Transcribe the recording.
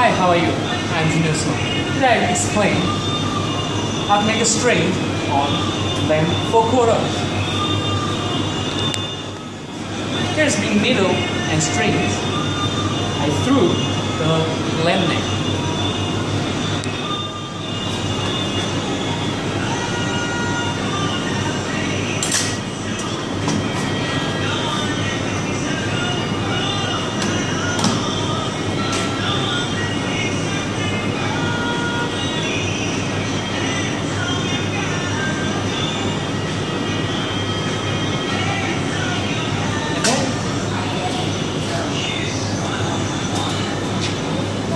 Hi, how are you? I'm Jun Yeong Son. Today I'll explain how to make a string on length 4 quarters. Here's the needle and strings. I threw the laminate.